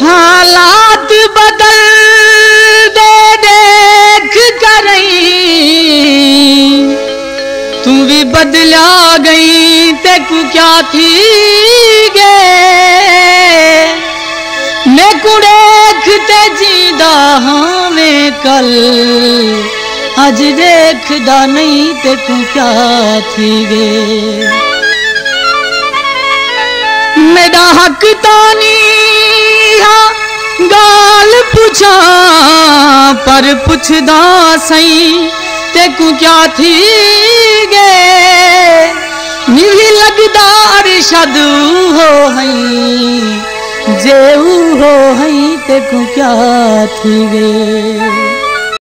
हालात बदल दे, देख कर तू भी बदला गई ते को क्या थी गे। मैं देखते जीदा हाँ मैं कल। अज देखदा नहीं ते को क्या थी गे। मेरा हक तानी पुछदा सही ते क्या थी गे? निवी लगदा अरशद हो हई, जेऊ हो ते को क्या थी गे?